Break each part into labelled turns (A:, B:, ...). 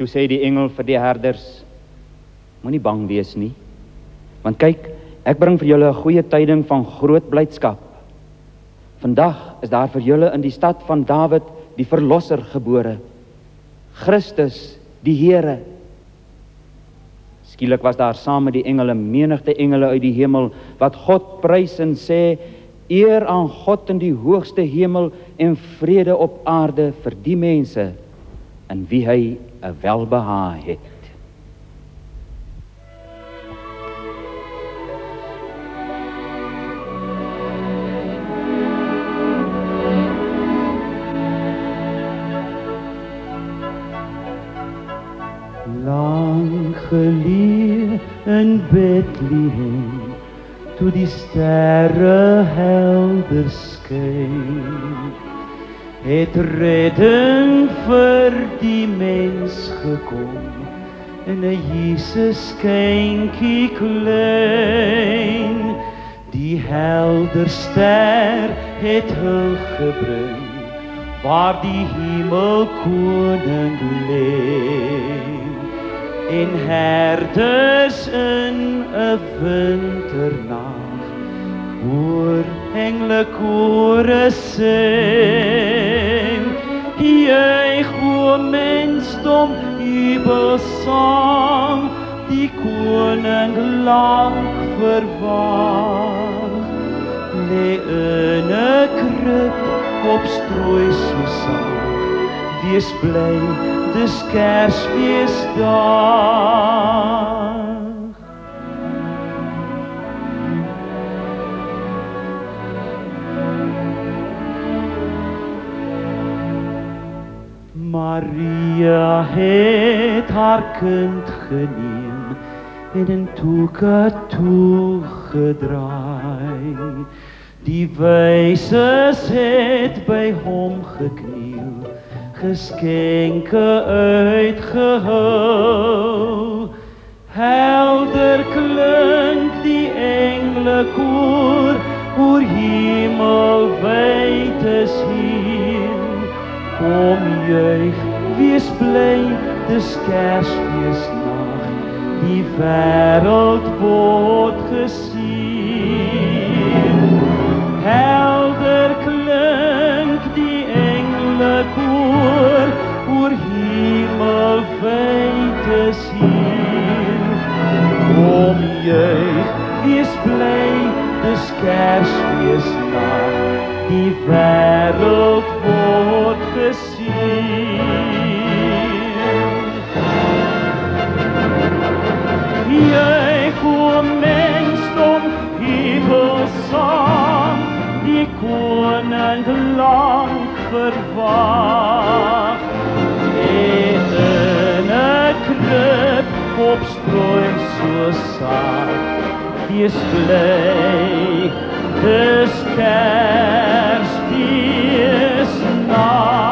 A: Toe sê die engel vir die herders: Moenie bang wees nie. Want kyk, ek bring vir julle 'n goeie tyding van groot blydskap. Vandag is daar vir julle in die stad van Dawid die verlosser gebore. Christus, die Here. Skielik was daar saam met die engele menigte engele uit die hemel wat God prys en sê: Eer aan God in die hoogste hemel en vrede op aarde vir die mense in wie hy 'n welbehae het.
B: Lang geleë in Bethlehem toe die sterre helder skyn het redding vir die mens gekom in 'n Jesus kindjie klein. Die helder ster het hul gebring waar die hemel koning lê en herders in 'n winternag hoor engle kore sing jy go mensdom jubelsang die koning lank verwag. Lê in 'n krib op strooi so saam wees bly dis kersfeesdag Het haar kind geneem en in toeke toegedraai. Die wyses het by hom gekniel, geskenke uitgehou. Helder klink die engle koor, oor hemel wyd is hier kom juig, wees bly, dis Kersfeesnag. Die wêreld word gesien. Helder klink die engle koor, oor hemel wyd is hier. Kom juig, wees bly, dis Kersfeesnag. Die wêreld koning lank verwag. En in 'n krib op strooi so saam, wees bly, dis Kersfeesnacht.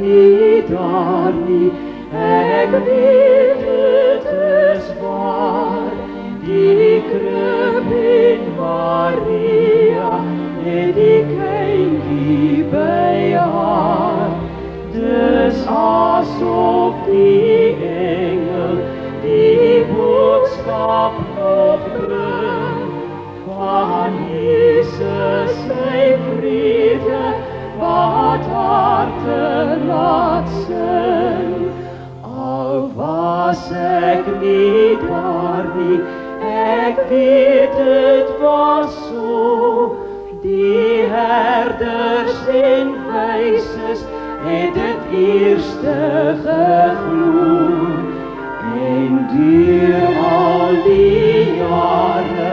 B: Nie daar nie, ek weet het is waar. Die krib in Maria, het die kindjie by haar. Dis asof die engel die boodskap nog bring van Jesus sy vrede wat harte laat sing. Al was ek nie daar nie, ek weet het was so. Die herders en wyses het dit eerste geglo. En deur al die jare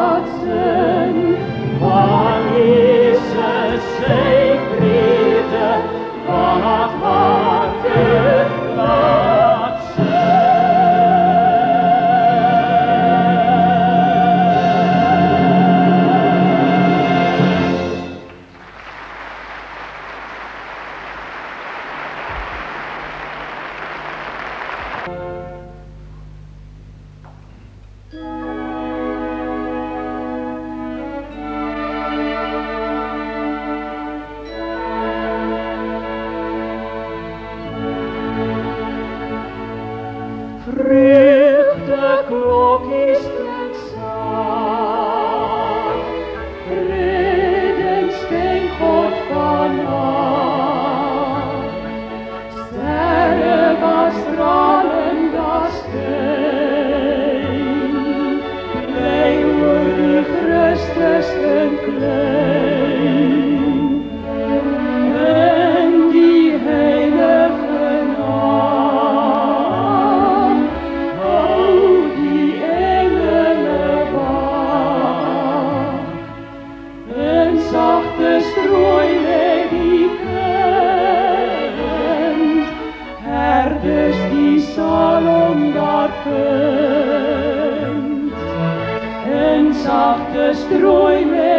B: away. destruyeme